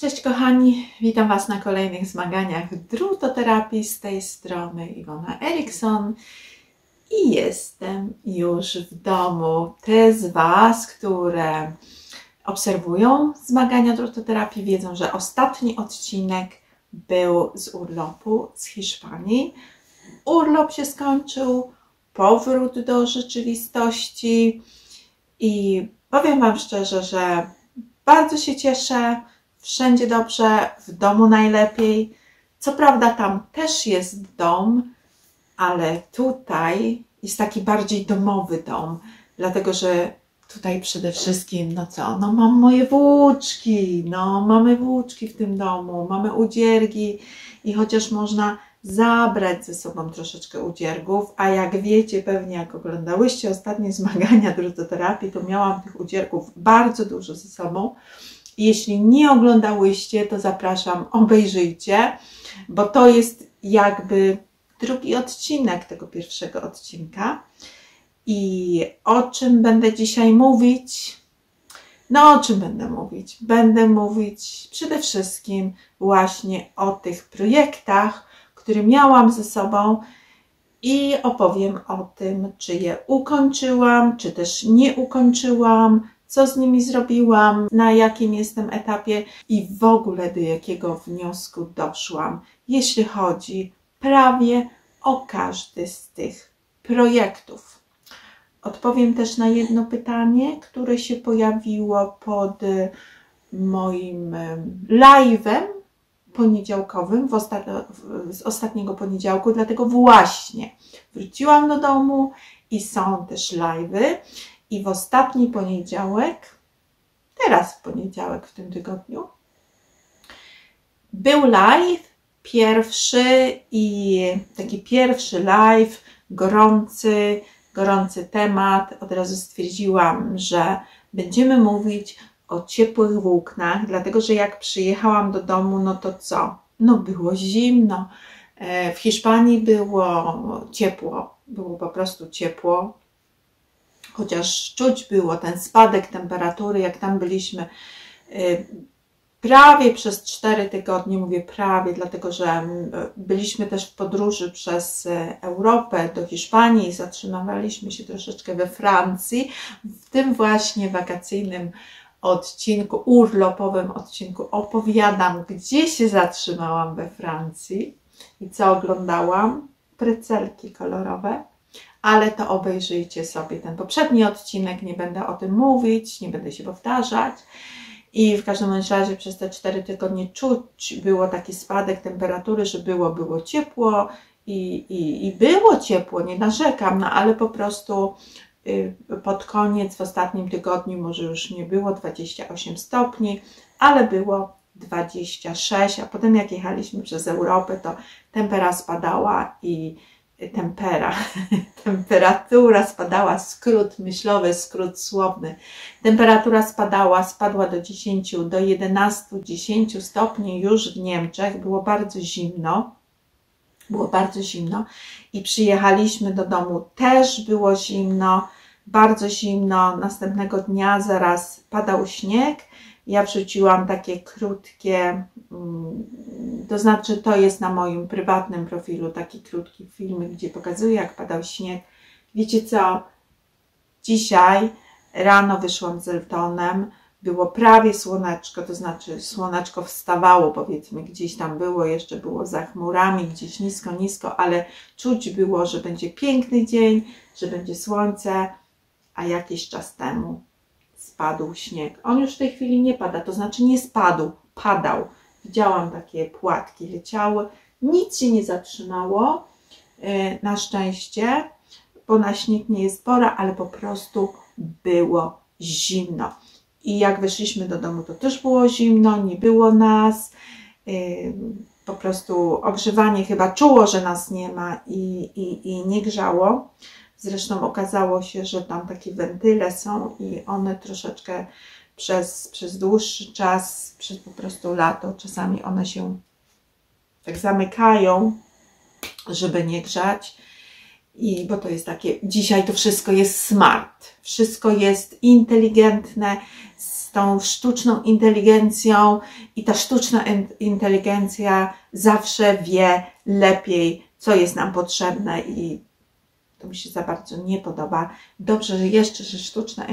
Cześć kochani, witam Was na kolejnych zmaganiach drutoterapii z tej strony Iwona Erikson i jestem już w domu. Te z Was, które obserwują zmagania drutoterapii wiedzą, że ostatni odcinek był z urlopu z Hiszpanii. Urlop się skończył, powrót do rzeczywistości i powiem Wam szczerze, że bardzo się cieszę, wszędzie dobrze, w domu najlepiej. Co prawda tam też jest dom, ale tutaj jest taki bardziej domowy dom, dlatego że tutaj przede wszystkim, no co, no mam moje włóczki, no mamy włóczki w tym domu, mamy udziergi i chociaż można zabrać ze sobą troszeczkę udziergów, a jak wiecie pewnie, jak oglądałyście ostatnie zmagania drutoterapii, to miałam tych udziergów bardzo dużo ze sobą. Jeśli nie oglądałyście, to zapraszam, obejrzyjcie, bo to jest jakby drugi odcinek tego pierwszego odcinka. I o czym będę dzisiaj mówić? No, o czym będę mówić? Będę mówić przede wszystkim właśnie o tych projektach, które miałam ze sobą i opowiem o tym, czy je ukończyłam, czy też nie ukończyłam, co z nimi zrobiłam, na jakim jestem etapie i w ogóle do jakiego wniosku doszłam, jeśli chodzi prawie o każdy z tych projektów. Odpowiem też na jedno pytanie, które się pojawiło pod moim live'em poniedziałkowym w z ostatniego poniedziałku, dlatego właśnie wróciłam do domu i są też live'y i w ostatni poniedziałek, teraz w poniedziałek w tym tygodniu, był live, pierwszy i taki pierwszy live, gorący, gorący temat. Od razu stwierdziłam, że będziemy mówić o ciepłych włóknach, dlatego że jak przyjechałam do domu, no to co? No było zimno. E, w Hiszpanii było ciepło, było po prostu ciepło chociaż czuć było ten spadek temperatury, jak tam byliśmy y, prawie przez 4 tygodnie, mówię prawie, dlatego że mm, byliśmy też w podróży przez y, Europę do Hiszpanii, zatrzymywaliśmy się troszeczkę we Francji, w tym właśnie wakacyjnym odcinku, urlopowym odcinku opowiadam, gdzie się zatrzymałam we Francji i co oglądałam. Prycelki kolorowe ale to obejrzyjcie sobie ten poprzedni odcinek, nie będę o tym mówić, nie będę się powtarzać. I w każdym razie przez te 4 tygodnie czuć było taki spadek temperatury, że było, było ciepło i, i, i było ciepło, nie narzekam, no ale po prostu y, pod koniec, w ostatnim tygodniu może już nie było 28 stopni, ale było 26, a potem jak jechaliśmy przez Europę, to tempera spadała i tempera, temperatura spadała, skrót myślowy, skrót słowny. Temperatura spadała, spadła do 10, do 11, 10 stopni już w Niemczech, było bardzo zimno. Było bardzo zimno i przyjechaliśmy do domu, też było zimno, bardzo zimno. Następnego dnia zaraz padał śnieg ja wrzuciłam takie krótkie, mm, to znaczy to jest na moim prywatnym profilu taki krótki filmik, gdzie pokazuję jak padał śnieg. Wiecie co? Dzisiaj rano wyszłam z Eltonem, było prawie słoneczko, to znaczy słoneczko wstawało, powiedzmy, gdzieś tam było, jeszcze było za chmurami, gdzieś nisko, nisko, ale czuć było, że będzie piękny dzień, że będzie słońce, a jakiś czas temu spadł śnieg. On już w tej chwili nie pada, to znaczy nie spadł, padał. Widziałam takie płatki leciały, nic się nie zatrzymało, e, na szczęście, bo na śnieg nie jest pora, ale po prostu było zimno. I jak wyszliśmy do domu, to też było zimno, nie było nas. E, po prostu ogrzewanie chyba czuło, że nas nie ma i, i, i nie grzało. Zresztą okazało się, że tam takie wentyle są i one troszeczkę przez, przez dłuższy czas, przez po prostu lato, czasami one się tak zamykają, żeby nie grzać. I bo to jest takie, dzisiaj to wszystko jest smart. wszystko jest inteligentne, z tą sztuczną inteligencją i ta sztuczna inteligencja zawsze wie lepiej, co jest nam potrzebne i to mi się za bardzo nie podoba. Dobrze, że jeszcze, że sztuczna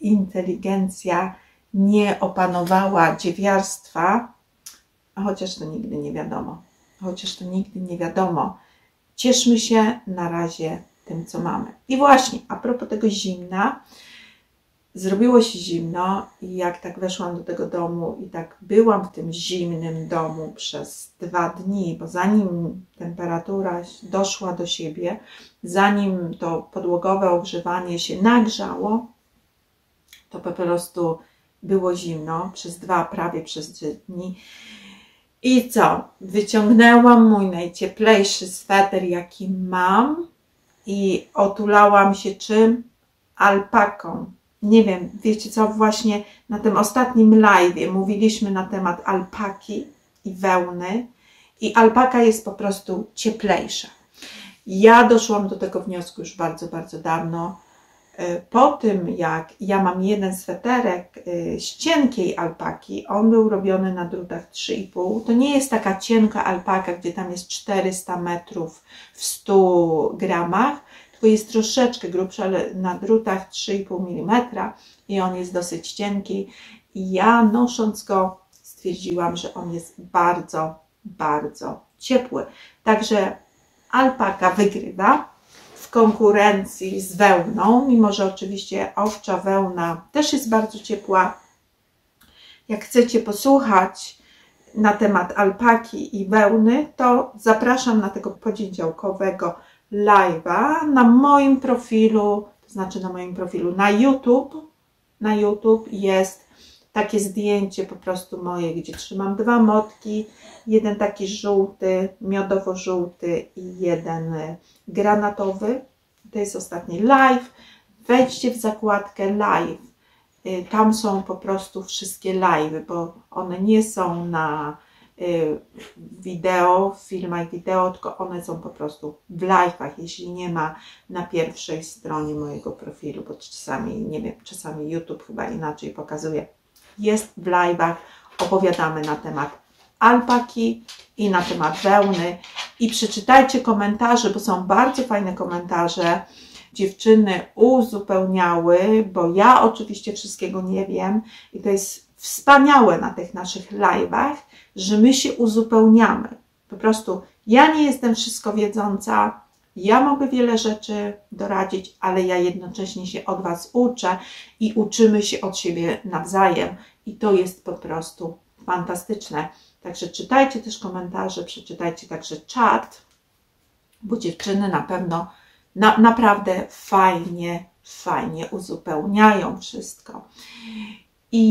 inteligencja nie opanowała dziewiarstwa, a chociaż to nigdy nie wiadomo. Chociaż to nigdy nie wiadomo. Cieszmy się na razie tym, co mamy. I właśnie, a propos tego zimna, zrobiło się zimno i jak tak weszłam do tego domu i tak byłam w tym zimnym domu przez dwa dni, bo zanim temperatura doszła do siebie, zanim to podłogowe ogrzewanie się nagrzało, to po prostu było zimno przez dwa, prawie przez trzy dni. I co? Wyciągnęłam mój najcieplejszy sweter, jaki mam i otulałam się czym? Alpaką. Nie wiem, wiecie co, właśnie na tym ostatnim live mówiliśmy na temat alpaki i wełny i alpaka jest po prostu cieplejsza. Ja doszłam do tego wniosku już bardzo, bardzo dawno. E, po tym, jak ja mam jeden sweterek e, z cienkiej alpaki, on był robiony na drutach 3,5. To nie jest taka cienka alpaka, gdzie tam jest 400 metrów w 100 gramach, jest troszeczkę grubszy, ale na drutach 3,5 mm i on jest dosyć cienki. Ja nosząc go stwierdziłam, że on jest bardzo, bardzo ciepły. Także alpaka wygrywa w konkurencji z wełną, mimo że oczywiście owcza wełna też jest bardzo ciepła. Jak chcecie posłuchać na temat alpaki i wełny, to zapraszam na tego podziędziałkowego live'a na moim profilu, to znaczy na moim profilu na YouTube. Na YouTube jest takie zdjęcie po prostu moje, gdzie trzymam dwa motki, jeden taki żółty, miodowo-żółty i jeden granatowy. To jest ostatni live. Wejdźcie w zakładkę live. Y, tam są po prostu wszystkie live, bo one nie są na wideo, w filmach wideo, tylko one są po prostu w live'ach, jeśli nie ma na pierwszej stronie mojego profilu, bo czasami, nie wiem, czasami YouTube chyba inaczej pokazuje jest w live'ach. Opowiadamy na temat alpaki i na temat wełny. I przeczytajcie komentarze, bo są bardzo fajne komentarze. Dziewczyny uzupełniały, bo ja oczywiście wszystkiego nie wiem i to jest wspaniałe na tych naszych live'ach, że my się uzupełniamy. Po prostu ja nie jestem wszystko wiedząca, ja mogę wiele rzeczy doradzić, ale ja jednocześnie się od Was uczę i uczymy się od siebie nawzajem. I to jest po prostu fantastyczne. Także czytajcie też komentarze, przeczytajcie także czat, bo dziewczyny na pewno na, naprawdę fajnie, fajnie uzupełniają wszystko. I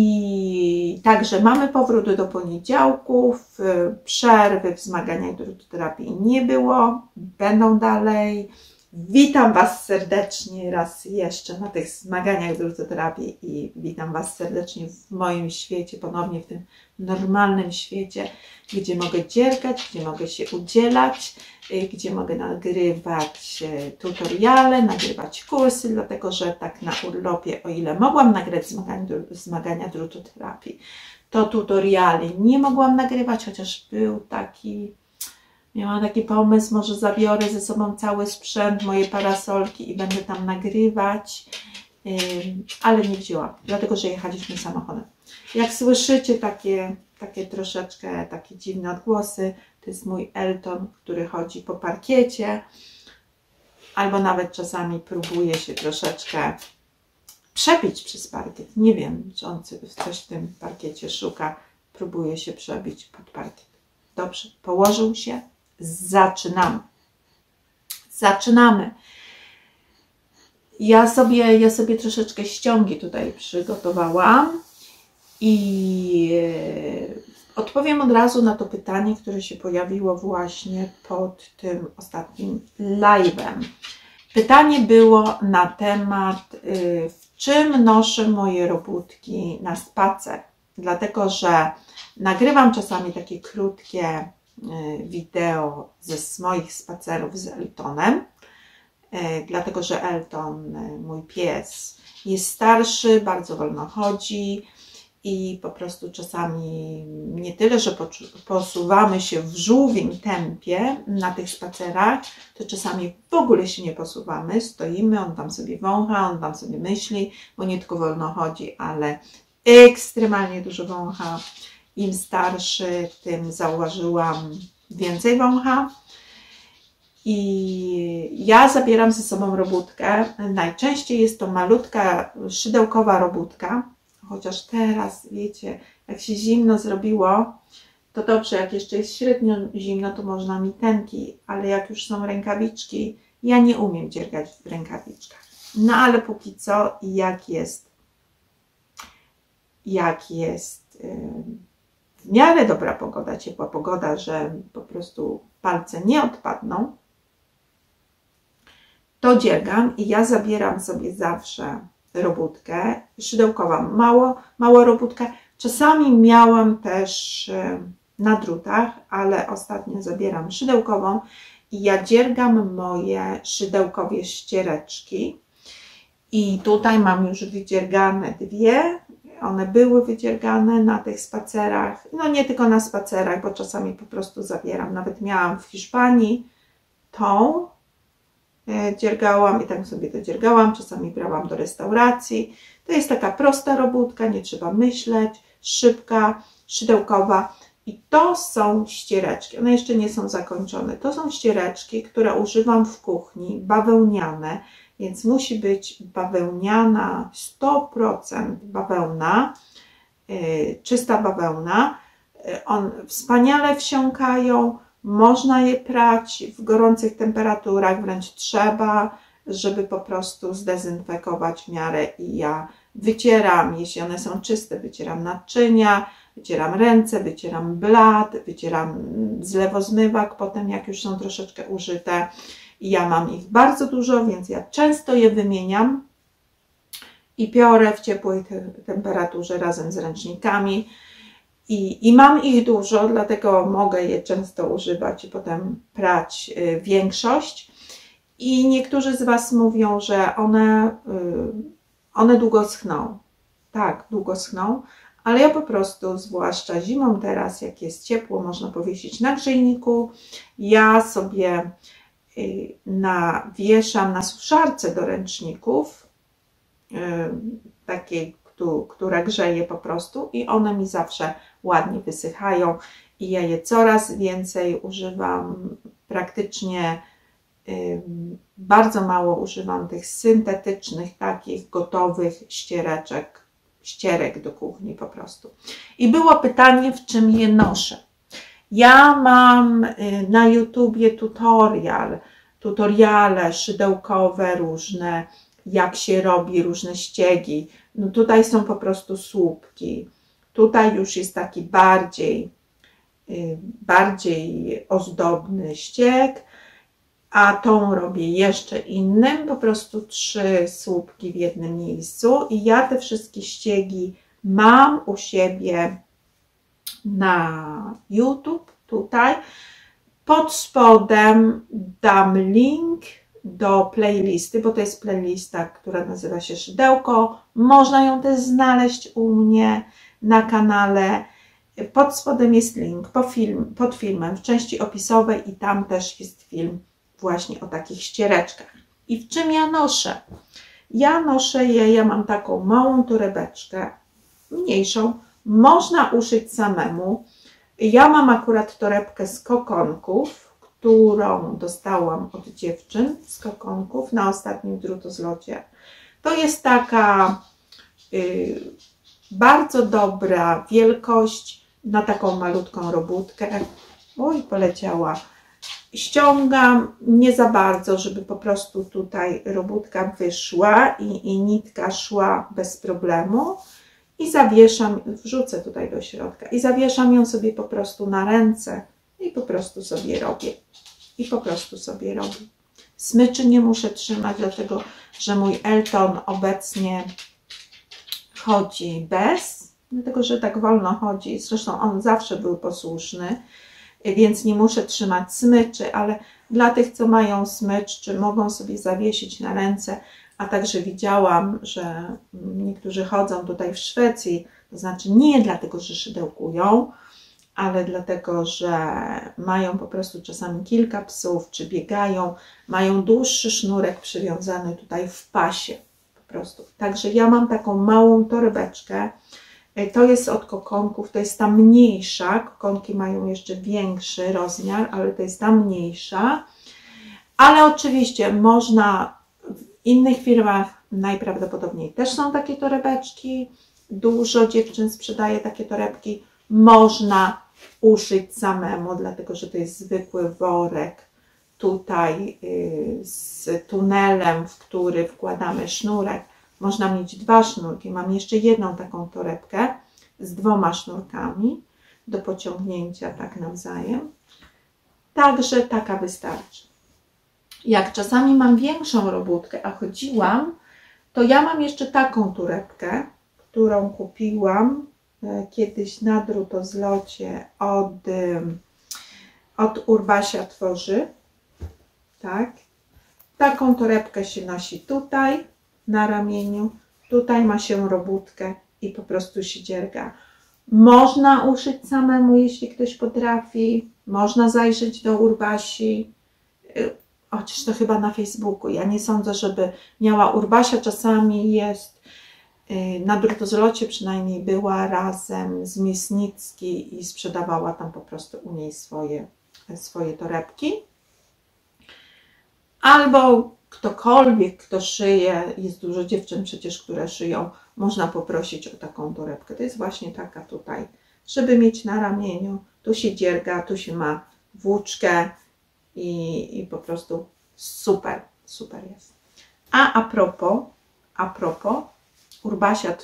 także mamy powrót do poniedziałków, przerwy w zmaganiach drutoterapii nie było, będą dalej. Witam Was serdecznie raz jeszcze na tych zmaganiach drutoterapii i witam Was serdecznie w moim świecie, ponownie w tym normalnym świecie, gdzie mogę dziergać, gdzie mogę się udzielać, y, gdzie mogę nagrywać y, tutoriale, nagrywać kursy, dlatego że tak na urlopie, o ile mogłam nagrać zmagania, drutoterapii, to tutoriali nie mogłam nagrywać, chociaż był taki Miałam taki pomysł, może zabiorę ze sobą cały sprzęt, moje parasolki i będę tam nagrywać, ale nie wzięłam, dlatego że jechaliśmy samochodem. Jak słyszycie takie, takie troszeczkę takie dziwne odgłosy, to jest mój Elton, który chodzi po parkiecie, albo nawet czasami próbuje się troszeczkę przebić przez parkiet. Nie wiem, czy on coś w tym parkiecie szuka. Próbuje się przebić pod parkiet. Dobrze, położył się, zaczynamy. Zaczynamy. Ja sobie, ja sobie troszeczkę ściągi tutaj przygotowałam i e, odpowiem od razu na to pytanie, które się pojawiło właśnie pod tym ostatnim live'em. Pytanie było na temat, y, w czym noszę moje robótki na spacer. Dlatego, że nagrywam czasami takie krótkie wideo ze moich spacerów z Eltonem. dlatego że Elton, mój pies, jest starszy, bardzo wolno chodzi, i po prostu czasami nie tyle, że posuwamy się w żółwim tempie na tych spacerach, to czasami w ogóle się nie posuwamy, stoimy, on tam sobie wącha, on tam sobie myśli, bo nie tylko wolno chodzi, ale ekstremalnie dużo wącha. Im starszy, tym zauważyłam więcej wącha. I ja zabieram ze sobą robótkę. Najczęściej jest to malutka, szydełkowa robótka, chociaż teraz, wiecie, jak się zimno zrobiło, to dobrze, jak jeszcze jest średnio zimno, to można mi tenki, ale jak już są rękawiczki, ja nie umiem dziergać w rękawiczkach. No ale póki co, jak jest, jak jest w miarę dobra pogoda, ciepła pogoda, że po prostu palce nie odpadną, to dziergam i ja zabieram sobie zawsze robótkę szydełkowa, mało, mało robótkę. Czasami miałam też e, na drutach, ale ostatnio zabieram szydełkową i ja dziergam moje szydełkowie ściereczki. I tutaj mam już wydziergane dwie. One były wydziergane na tych spacerach. No nie tylko na spacerach, bo czasami po prostu zabieram. Nawet miałam w Hiszpanii tą E, dziergałam i tak sobie to dziergałam, czasami brałam do restauracji. To jest taka prosta robótka, nie trzeba myśleć, szybka, szydełkowa. I to są ściereczki, one jeszcze nie są zakończone. To są ściereczki, które używam w kuchni, bawełniane, więc musi być bawełniana, 100% bawełna, yy, czysta bawełna. Yy, on wspaniale wsiąkają, można je prać w gorących temperaturach, wręcz trzeba, żeby po prostu zdezynfekować w miarę i ja wycieram, jeśli one są czyste, wycieram naczynia, wycieram ręce, wycieram blat, wycieram zlewozmywak, potem jak już są troszeczkę użyte. Ja mam ich bardzo dużo, więc ja często je wymieniam i piorę w ciepłej temperaturze razem z ręcznikami. I, I mam ich dużo, dlatego mogę je często używać i potem prać y, większość. I niektórzy z Was mówią, że one, y, one długo schną. Tak, długo schną, ale ja po prostu, zwłaszcza zimą teraz, jak jest ciepło, można powiesić na grzejniku. Ja sobie na, wieszam na suszarce do ręczników, takiej, która grzeje po prostu i one mi zawsze ładnie wysychają i ja je coraz więcej używam. Praktycznie bardzo mało używam tych syntetycznych, takich gotowych ściereczek, ścierek do kuchni po prostu. I było pytanie, w czym je noszę. Ja mam y, na YouTubie tutorial, tutoriale szydełkowe różne, jak się robi różne ściegi. No tutaj są po prostu słupki. Tutaj już jest taki bardziej, y, bardziej ozdobny ściek, a tą robię jeszcze innym, po prostu trzy słupki w jednym miejscu i ja te wszystkie ściegi mam u siebie na YouTube, tutaj. Pod spodem dam link do playlisty, bo to jest playlista, która nazywa się Szydełko. Można ją też znaleźć u mnie na kanale. Pod spodem jest link po film, pod filmem w części opisowej i tam też jest film właśnie o takich ściereczkach. I w czym ja noszę? Ja noszę je, ja mam taką małą torebeczkę, mniejszą, można uszyć samemu. Ja mam akurat torebkę z kokonków, którą dostałam od dziewczyn z kokonków na ostatnim drutozlocie. To jest taka yy, bardzo dobra wielkość na taką malutką robótkę. Oj, poleciała. Ściągam nie za bardzo, żeby po prostu tutaj robótka wyszła i, i nitka szła bez problemu. I zawieszam, wrzucę tutaj do środka i zawieszam ją sobie po prostu na ręce i po prostu sobie robię. I po prostu sobie robię. Smyczy nie muszę trzymać, dlatego że mój Elton obecnie chodzi bez, dlatego że tak wolno chodzi. Zresztą on zawsze był posłuszny, więc nie muszę trzymać smyczy, ale Dla tych, co mają smycz, czy mogą sobie zawiesić na ręce, a także widziałam, że niektórzy chodzą tutaj w Szwecji, to znaczy nie dlatego, że szydełkują, ale dlatego, że mają po prostu czasami kilka psów, czy biegają, mają dłuższy sznurek przywiązany tutaj w pasie po prostu. Także ja mam taką małą torebeczkę, to jest od kokonków, to jest ta mniejsza, kokonki mają jeszcze większy rozmiar, ale to jest ta mniejsza, ale oczywiście można w innych firmach najprawdopodobniej też są takie torebeczki, dużo dziewczyn sprzedaje takie torebki, można uszyć samemu, dlatego że to jest zwykły worek tutaj y, z tunelem, w który wkładamy sznurek. Można mieć dwa sznurki. Mam jeszcze jedną taką torebkę z dwoma sznurkami do pociągnięcia tak nawzajem. Także taka wystarczy. Jak czasami mam większą robótkę, a chodziłam, to ja mam jeszcze taką torebkę, którą kupiłam E, kiedyś na drutozlocie od, od Urbasia Tworzy. Tak. Taką torebkę się nosi tutaj na ramieniu. Tutaj ma się robótkę i po prostu się dzierga. Można uszyć samemu, jeśli ktoś potrafi. Można zajrzeć do Urbasi. E, chociaż to chyba na Facebooku. Ja nie sądzę, żeby miała Urbasia. Czasami jest Y, na drutozlocie przynajmniej była razem z Miesnicki i sprzedawała tam po prostu u niej swoje, swoje torebki. Albo ktokolwiek, kto szyje, jest dużo dziewczyn przecież, które szyją, można poprosić o taką torebkę. To jest właśnie taka tutaj, żeby mieć na ramieniu. Tu się dzierga, tu się ma włóczkę i, i po prostu super, super jest. A a propos, a propos, Urbasia,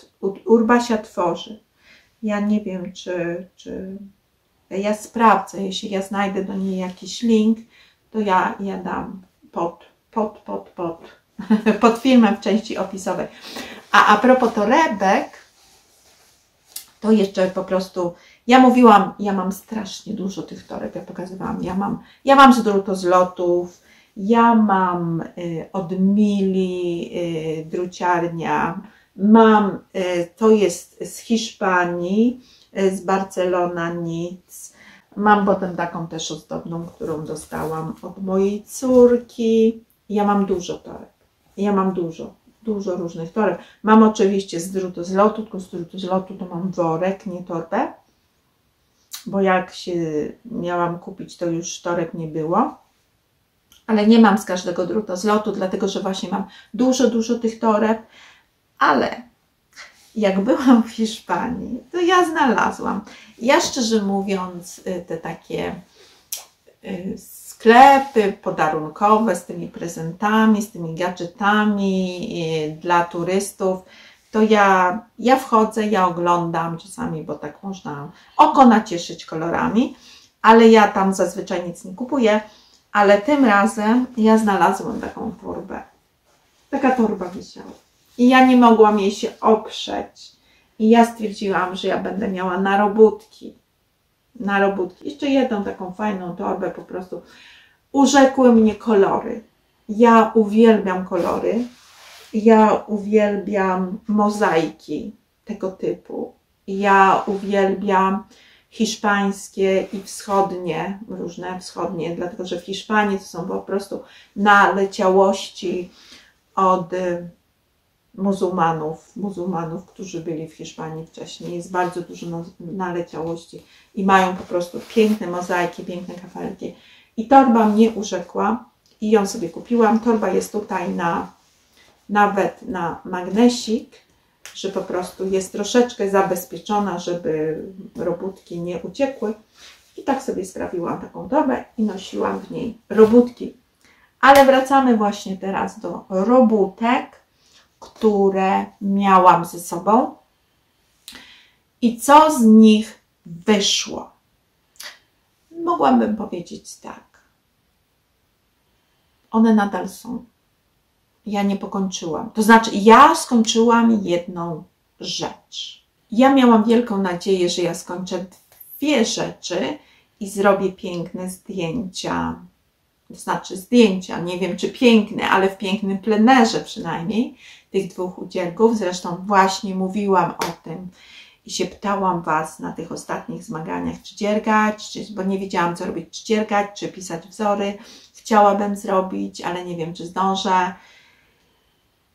Urbasia tworzy. Ja nie wiem, czy, czy ja sprawdzę, jeśli ja znajdę do niej jakiś link, to ja, ja dam pod, pod, pod, pod, pod filmem w części opisowej. A a propos torebek, to jeszcze po prostu, ja mówiłam, ja mam strasznie dużo tych toreb, ja pokazywałam, ja mam, ja mam z drutozlotów, ja mam y, od Mili y, druciarnia, Mam, e, to jest z Hiszpanii, e, z Barcelona nic. Mam potem taką też ozdobną, którą dostałam od mojej córki. Ja mam dużo toreb. Ja mam dużo, dużo różnych toreb. Mam oczywiście z drutu z lotu, tylko z drutu z lotu to mam worek, nie torbę. Bo jak się miałam kupić, to już toreb nie było. Ale nie mam z każdego drutu z lotu, dlatego że właśnie mam dużo, dużo tych toreb. Ale jak byłam w Hiszpanii, to ja znalazłam. Ja szczerze mówiąc, y, te takie y, sklepy podarunkowe z tymi prezentami, z tymi gadżetami dla turystów, to ja, ja wchodzę, ja oglądam czasami, bo tak można oko nacieszyć kolorami, ale ja tam zazwyczaj nic nie kupuję. Ale tym razem ja znalazłam taką torbę. Taka torba wisiała. I ja nie mogłam jej się oprzeć. I ja stwierdziłam, że ja będę miała narobótki. Narobótki. Jeszcze jedną taką fajną torbę po prostu. Urzekły mnie kolory. Ja uwielbiam kolory. Ja uwielbiam mozaiki tego typu. Ja uwielbiam hiszpańskie i wschodnie, różne wschodnie, dlatego że w Hiszpanii to są po prostu naleciałości od muzułmanów, muzułmanów, którzy byli w Hiszpanii wcześniej. Jest bardzo dużo naleciałości i mają po prostu piękne mozaiki, piękne kafelki. I torba mnie urzekła i ją sobie kupiłam. Torba jest tutaj na, nawet na magnesik, że po prostu jest troszeczkę zabezpieczona, żeby robótki nie uciekły. I tak sobie sprawiłam taką torbę i nosiłam w niej robótki. Ale wracamy właśnie teraz do robótek które miałam ze sobą i co z nich wyszło. Mogłabym powiedzieć tak. One nadal są. Ja nie pokończyłam. To znaczy, ja skończyłam jedną rzecz. Ja miałam wielką nadzieję, że ja skończę dwie rzeczy i zrobię piękne zdjęcia znaczy zdjęcia, nie wiem czy piękne, ale w pięknym plenerze przynajmniej, tych dwóch udzielków. Zresztą właśnie mówiłam o tym i się pytałam Was na tych ostatnich zmaganiach, czy dziergać, czy, bo nie wiedziałam co robić, czy dziergać, czy pisać wzory. Chciałabym zrobić, ale nie wiem czy zdążę.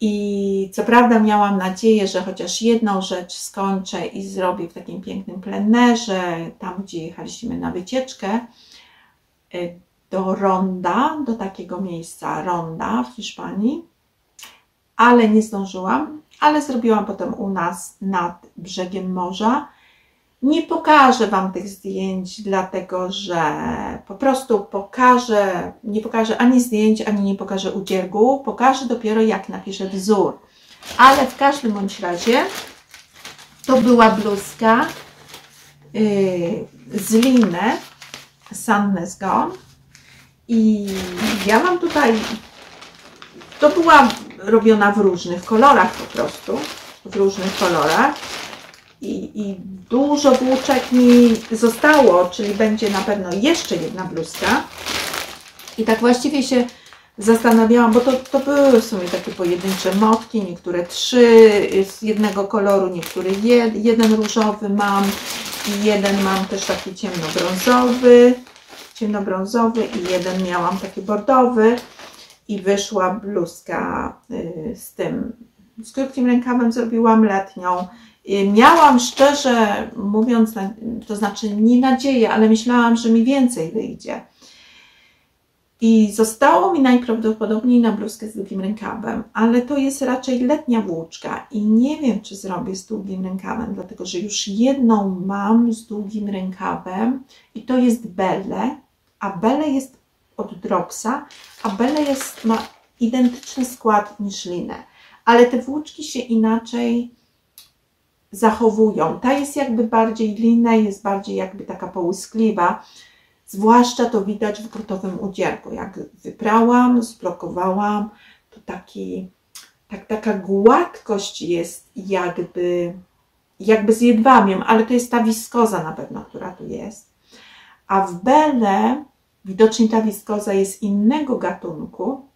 I co prawda miałam nadzieję, że chociaż jedną rzecz skończę i zrobię w takim pięknym plenerze, tam gdzie jechaliśmy na wycieczkę, y, do Ronda, do takiego miejsca Ronda w Hiszpanii, ale nie zdążyłam, ale zrobiłam potem u nas nad brzegiem morza. Nie pokażę Wam tych zdjęć, dlatego że po prostu pokażę, nie pokażę ani zdjęć, ani nie pokażę udziergu, pokażę dopiero jak napiszę wzór. Ale w każdym bądź razie to była bluzka yy, z liny Sandnes Gone i ja mam tutaj, to była robiona w różnych kolorach po prostu, w różnych kolorach. I, i dużo włóczek mi zostało, czyli będzie na pewno jeszcze jedna bluzka. I tak właściwie się zastanawiałam, bo to, to były w sumie takie pojedyncze motki, niektóre trzy z jednego koloru, niektóre jed, jeden różowy mam i jeden mam też taki ciemnobrązowy ciemnobrązowy i jeden miałam taki bordowy i wyszła bluzka y, z tym, z krótkim rękawem zrobiłam letnią. Miałam szczerze mówiąc, to znaczy nie nadzieję, ale myślałam, że mi więcej wyjdzie. I zostało mi najprawdopodobniej na bluzkę z długim rękawem, ale to jest raczej letnia włóczka i nie wiem, czy zrobię z długim rękawem, dlatego że już jedną mam z długim rękawem i to jest Belle a Belle jest od Dropsa, a jest, ma identyczny skład niż Linę, ale te włóczki się inaczej zachowują. Ta jest jakby bardziej linna, jest bardziej jakby taka połyskliwa, zwłaszcza to widać w grotowym udzierku. Jak wyprałam, zblokowałam, to taki, tak, taka gładkość jest jakby, jakby z jedwabiem, ale to jest ta wiskoza na pewno, która tu jest. A w Belle Widocznie ta wiskoza jest innego gatunku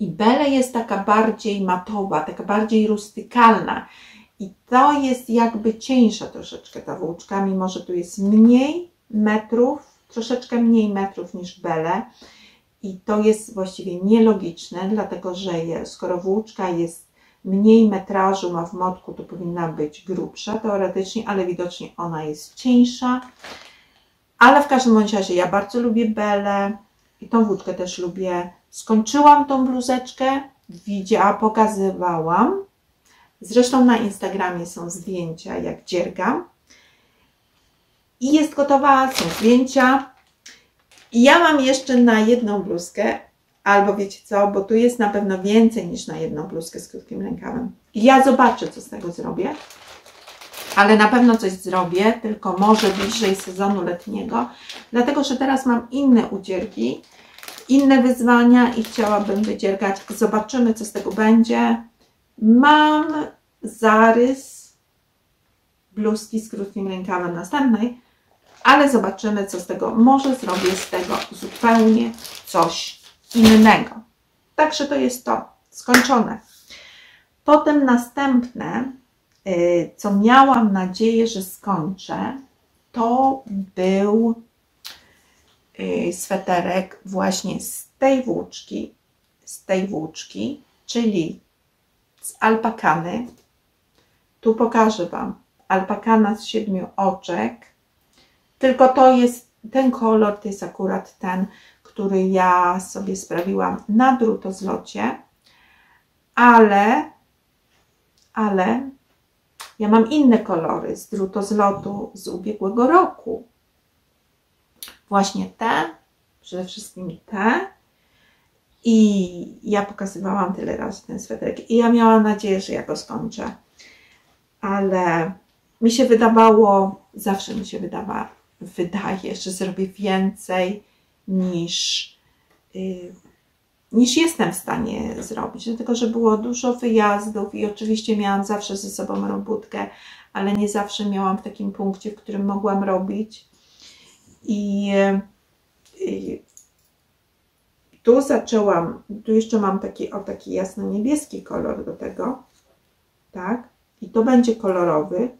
i bele jest taka bardziej matowa, taka bardziej rustykalna. I to jest jakby cieńsza troszeczkę ta włóczka, mimo że tu jest mniej metrów, troszeczkę mniej metrów niż bele. I to jest właściwie nielogiczne, dlatego że skoro włóczka jest mniej metrażu, ma w motku, to powinna być grubsza teoretycznie, ale widocznie ona jest cieńsza. Ale w każdym razie ja bardzo lubię Belę i tą wódkę też lubię. Skończyłam tą bluzeczkę, widziała, pokazywałam. Zresztą na Instagramie są zdjęcia, jak dziergam. I jest gotowa, są zdjęcia. I ja mam jeszcze na jedną bluzkę, albo wiecie co, bo tu jest na pewno więcej niż na jedną bluzkę z krótkim rękawem. I ja zobaczę, co z tego zrobię ale na pewno coś zrobię, tylko może bliżej sezonu letniego, dlatego że teraz mam inne udzierki, inne wyzwania i chciałabym wydziergać. Zobaczymy, co z tego będzie. Mam zarys bluzki z krótkim rękawem następnej, ale zobaczymy, co z tego. Może zrobię z tego zupełnie coś innego. Także to jest to skończone. Potem następne co miałam nadzieję, że skończę, to był y, sweterek właśnie z tej włóczki, z tej włóczki, czyli z alpakany. Tu pokażę Wam. Alpakana z siedmiu oczek. Tylko to jest, ten kolor to jest akurat ten, który ja sobie sprawiłam na drutozlocie, ale, ale ja mam inne kolory z drutozlotu z ubiegłego roku. Właśnie te, przede wszystkim te. I ja pokazywałam tyle razy ten sweterek i ja miałam nadzieję, że ja go skończę. Ale mi się wydawało, zawsze mi się wydawa, wydaje, że zrobię więcej niż yy, niż jestem w stanie zrobić, dlatego że było dużo wyjazdów i oczywiście miałam zawsze ze sobą robótkę, ale nie zawsze miałam w takim punkcie, w którym mogłam robić. I, i tu zaczęłam, tu jeszcze mam taki, o taki jasno-niebieski kolor do tego, tak? I to będzie kolorowy.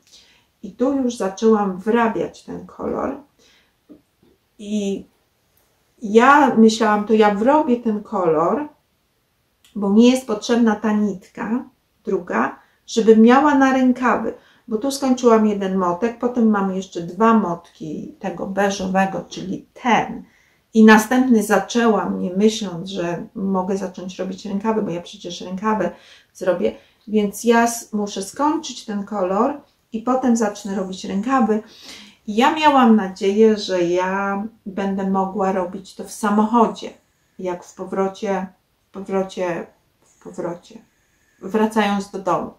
I tu już zaczęłam wrabiać ten kolor. I ja myślałam, to ja wrobię ten kolor, bo mi jest potrzebna ta nitka, druga, żeby miała na rękawy, bo tu skończyłam jeden motek, potem mam jeszcze dwa motki tego beżowego, czyli ten. I następny zaczęłam, nie myśląc, że mogę zacząć robić rękawy, bo ja przecież rękawy zrobię, więc ja muszę skończyć ten kolor i potem zacznę robić rękawy. Ja miałam nadzieję, że ja będę mogła robić to w samochodzie, jak w powrocie, w powrocie, w powrocie, wracając do domu.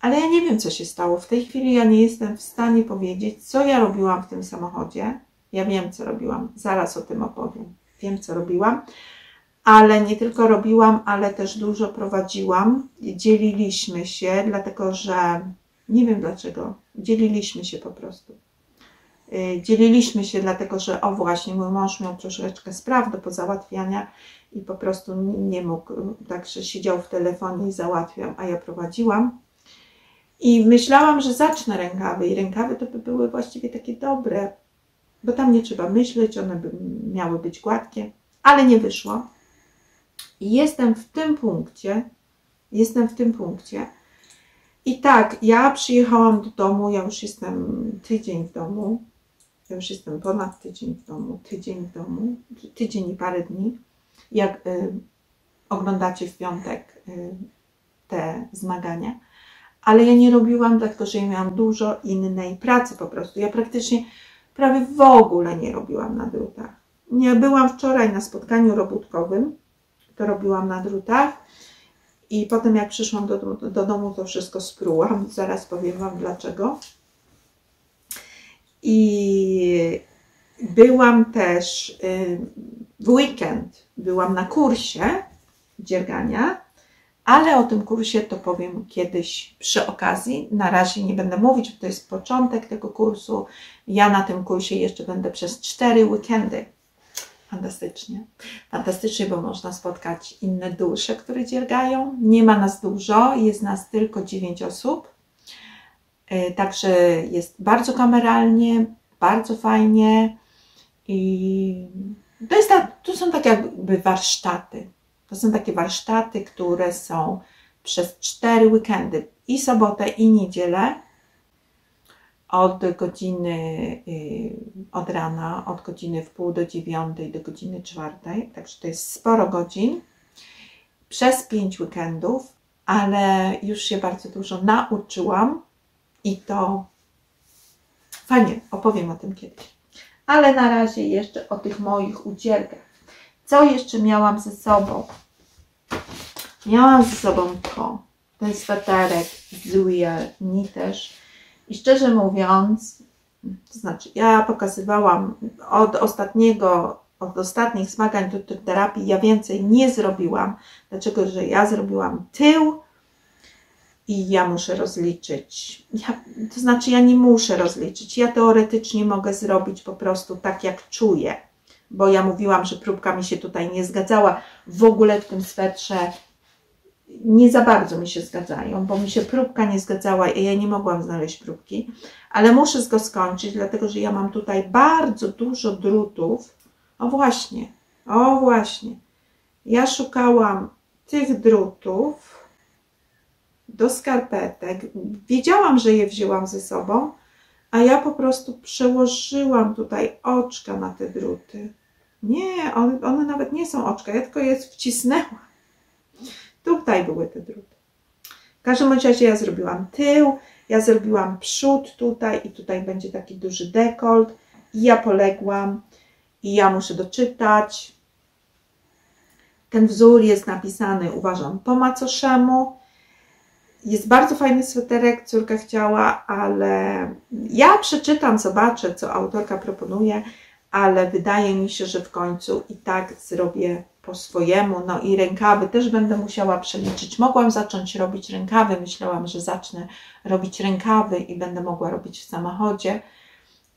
Ale ja nie wiem, co się stało. W tej chwili ja nie jestem w stanie powiedzieć, co ja robiłam w tym samochodzie. Ja wiem, co robiłam. Zaraz o tym opowiem. Wiem, co robiłam. Ale nie tylko robiłam, ale też dużo prowadziłam. Dzieliliśmy się, dlatego że nie wiem dlaczego. Dzieliliśmy się po prostu. Y, dzieliliśmy się, dlatego że, o właśnie, mój mąż miał troszeczkę spraw do pozałatwiania i po prostu nie mógł, także siedział w telefonie i załatwiał, a ja prowadziłam. I myślałam, że zacznę rękawy i rękawy to by były właściwie takie dobre, bo tam nie trzeba myśleć, one by miały być gładkie, ale nie wyszło. I jestem w tym punkcie, jestem w tym punkcie. I tak, ja przyjechałam do domu, ja już jestem tydzień w domu, już jestem ponad tydzień w domu, tydzień w domu, tydzień i parę dni. Jak y, oglądacie w piątek y, te zmagania, ale ja nie robiłam, dlatego że miałam dużo innej pracy po prostu. Ja praktycznie prawie w ogóle nie robiłam na drutach. Nie byłam wczoraj na spotkaniu robótkowym, to robiłam na drutach i potem jak przyszłam do, do domu, to wszystko sprułam. Zaraz powiem Wam dlaczego. I byłam też y, w weekend, byłam na kursie dziergania ale o tym kursie to powiem kiedyś przy okazji. Na razie nie będę mówić, bo to jest początek tego kursu. Ja na tym kursie jeszcze będę przez cztery weekendy. Fantastycznie. Fantastycznie, bo można spotkać inne dusze, które dziergają. Nie ma nas dużo, jest nas tylko dziewięć osób. E, także jest bardzo kameralnie, bardzo fajnie i to, jest ta, to są tak jakby warsztaty. To są takie warsztaty, które są przez cztery weekendy i sobotę i niedzielę od godziny, y, od rana, od godziny w pół do dziewiątej do godziny czwartej, także to jest sporo godzin, przez pięć weekendów, ale już się bardzo dużo nauczyłam i to fajnie, opowiem o tym kiedyś. Ale na razie jeszcze o tych moich udzielkach. Co jeszcze miałam ze sobą? Miałam ze sobą to, ten sweterek z Louis też. I szczerze mówiąc, to znaczy ja pokazywałam od ostatniego, od ostatnich zmagań do terapii, ja więcej nie zrobiłam. Dlaczego? Że ja zrobiłam tył i ja muszę rozliczyć. Ja, to znaczy ja nie muszę rozliczyć. Ja teoretycznie mogę zrobić po prostu tak, jak czuję bo ja mówiłam, że próbka mi się tutaj nie zgadzała. W ogóle w tym swetrze nie za bardzo mi się zgadzają, bo mi się próbka nie zgadzała i ja nie mogłam znaleźć próbki, ale muszę go skończyć, dlatego że ja mam tutaj bardzo dużo drutów. O właśnie, o właśnie. Ja szukałam tych drutów do skarpetek. Wiedziałam, że je wzięłam ze sobą, a ja po prostu przełożyłam tutaj oczka na te druty. Nie, one, one nawet nie są oczka, ja tylko je wcisnęłam. Tutaj były te druty. W każdym razie ja zrobiłam tył, ja zrobiłam przód tutaj i tutaj będzie taki duży dekolt i ja poległam i ja muszę doczytać. Ten wzór jest napisany, uważam, po macoszemu jest bardzo fajny sweterek, córka chciała, ale ja przeczytam, zobaczę, co autorka proponuje, ale wydaje mi się, że w końcu i tak zrobię po swojemu. No i rękawy też będę musiała przeliczyć. Mogłam zacząć robić rękawy, myślałam, że zacznę robić rękawy i będę mogła robić w samochodzie.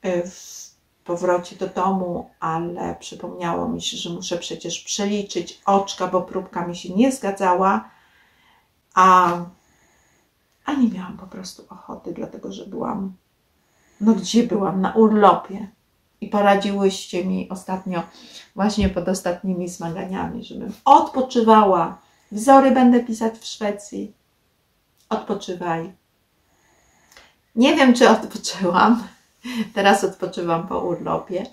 W powrocie do domu, ale przypomniało mi się, że muszę przecież przeliczyć oczka, bo próbka mi się nie zgadzała, a, a nie miałam po prostu ochoty, dlatego że byłam, no gdzie byłam? Na urlopie. I poradziłyście mi ostatnio, właśnie pod ostatnimi zmaganiami, żebym odpoczywała. Wzory będę pisać w Szwecji. Odpoczywaj. Nie wiem, czy odpoczęłam. Teraz odpoczywam po urlopie,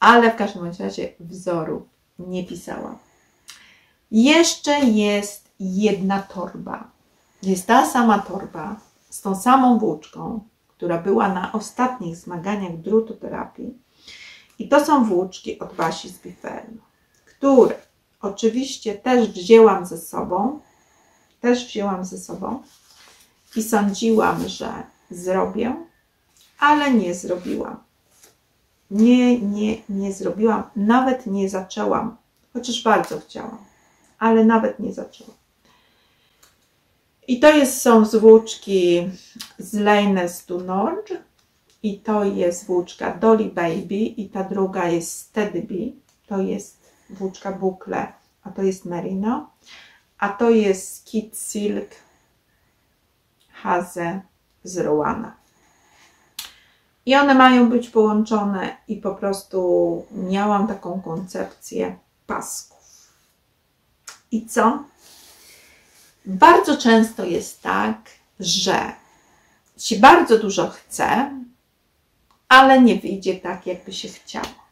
ale w każdym razie wzoru nie pisałam. Jeszcze jest jedna torba. Jest ta sama torba z tą samą włóczką, która była na ostatnich zmaganiach drutoterapii. I to są włóczki od Basi z Biferno, które oczywiście też wzięłam ze sobą, też wzięłam ze sobą i sądziłam, że zrobię, ale nie zrobiłam. Nie, nie, nie zrobiłam, nawet nie zaczęłam, chociaż bardzo chciałam, ale nawet nie zaczęłam. I to jest, są zwłóczki z Leines du Nord i to jest włóczka Dolly Baby i ta druga jest Steady Bee. To jest włóczka Bukle, a to jest Merino, a to jest Kit Silk Haze z Rowana. I one mają być połączone i po prostu miałam taką koncepcję pasków. I co? Bardzo często jest tak, że się bardzo dużo chce, ale nie wyjdzie tak, jakby się chciało.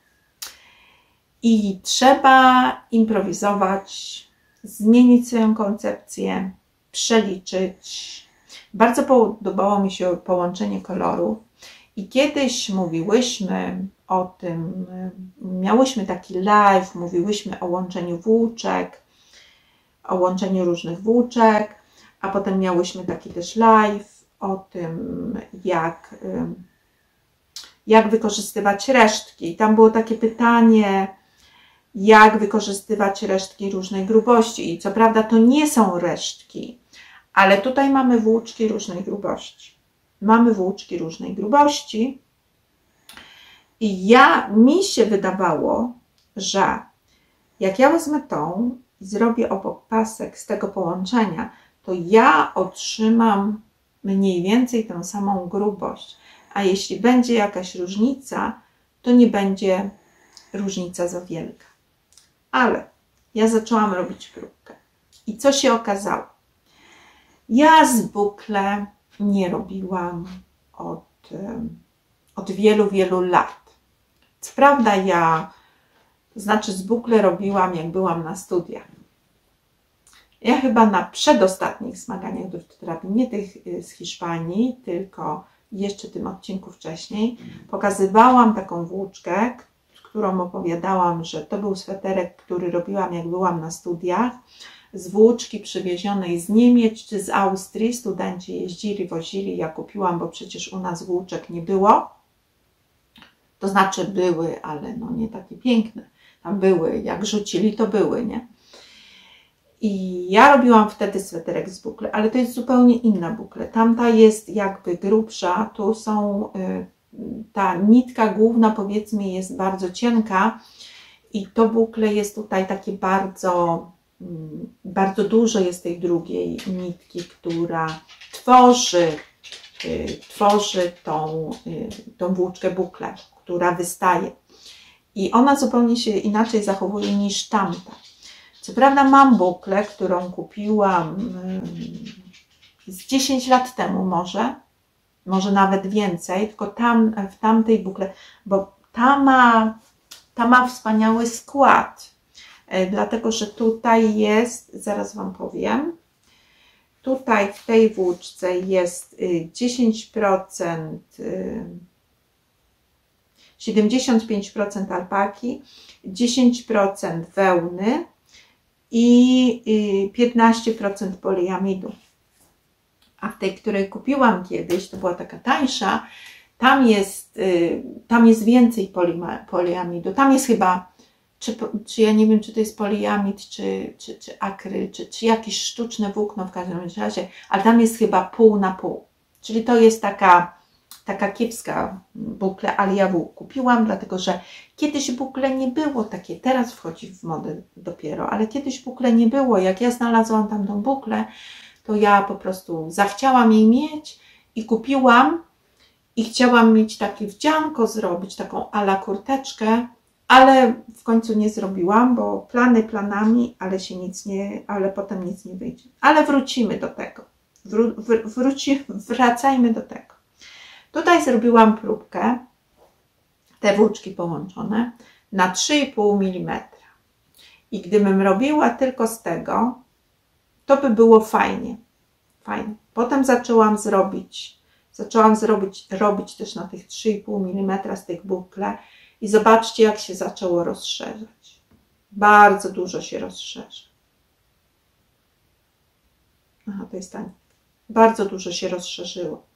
I trzeba improwizować, zmienić swoją koncepcję, przeliczyć. Bardzo podobało mi się połączenie kolorów. I kiedyś mówiłyśmy o tym, miałyśmy taki live, mówiłyśmy o łączeniu włóczek, o łączeniu różnych włóczek, a potem miałyśmy taki też live o tym, jak, jak wykorzystywać resztki. Tam było takie pytanie, jak wykorzystywać resztki różnej grubości. I co prawda to nie są resztki, ale tutaj mamy włóczki różnej grubości. Mamy włóczki różnej grubości. I ja, mi się wydawało, że jak ja wezmę tą zrobię obok pasek z tego połączenia, to ja otrzymam mniej więcej tę samą grubość. A jeśli będzie jakaś różnica, to nie będzie różnica za wielka. Ale ja zaczęłam robić próbkę. I co się okazało? Ja z bukle nie robiłam od, od wielu, wielu lat. Co prawda ja, znaczy z bukle robiłam jak byłam na studiach. Ja chyba na przedostatnich zmaganiach do terapii, nie tych y, z Hiszpanii, tylko jeszcze tym odcinku wcześniej, pokazywałam taką włóczkę, którą opowiadałam, że to był sweterek, który robiłam jak byłam na studiach, z włóczki przywiezionej z Niemiec czy z Austrii. Studenci jeździli, wozili, ja kupiłam, bo przecież u nas włóczek nie było. To znaczy były, ale no nie takie piękne. Tam były, jak rzucili, to były, nie? I ja robiłam wtedy sweterek z bukle, ale to jest zupełnie inna bukle. Tamta jest jakby grubsza, tu są, y, ta nitka główna powiedzmy jest bardzo cienka i to bukle jest tutaj takie bardzo, mm, bardzo dużo jest tej drugiej nitki, która tworzy, y, tworzy tą, y, tą włóczkę bukle, która wystaje. I ona zupełnie się inaczej zachowuje niż tamta. Co prawda mam buklę, którą kupiłam z 10 lat temu może, może nawet więcej, tylko tam, w tamtej bukle, bo ta ma, ta ma wspaniały skład, e, dlatego że tutaj jest, zaraz Wam powiem, tutaj w tej włóczce jest 10%, y, 75% y, alpaki, 10% wełny, i 15% poliamidu. A w tej, której kupiłam kiedyś, to była taka tańsza, tam jest, y, tam jest więcej poliamidu. Tam jest chyba, czy, czy ja nie wiem, czy to jest poliamid, czy, czy, czy akryl, czy, czy jakieś sztuczne włókno w każdym razie, ale tam jest chyba pół na pół. Czyli to jest taka taka kiepska bukle Aliawu kupiłam, dlatego że kiedyś bukle nie było takie, teraz wchodzi w modę dopiero, ale kiedyś bukle nie było. Jak ja znalazłam tam tą buklę, to ja po prostu zachciałam jej mieć i kupiłam i chciałam mieć takie wdzianko zrobić, taką ala kurteczkę, ale w końcu nie zrobiłam, bo plany planami, ale się nic nie, ale potem nic nie wyjdzie. Ale wrócimy do tego. Wró, wróci, wracajmy do tego. Tutaj zrobiłam próbkę, te włóczki połączone, na 3,5 mm. I gdybym robiła tylko z tego, to by było fajnie. Fajnie. Potem zaczęłam zrobić, zaczęłam zrobić, robić też na tych 3,5 mm z tych bukle i zobaczcie, jak się zaczęło rozszerzać. Bardzo dużo się rozszerza. Aha, to jest tanie. Bardzo dużo się rozszerzyło.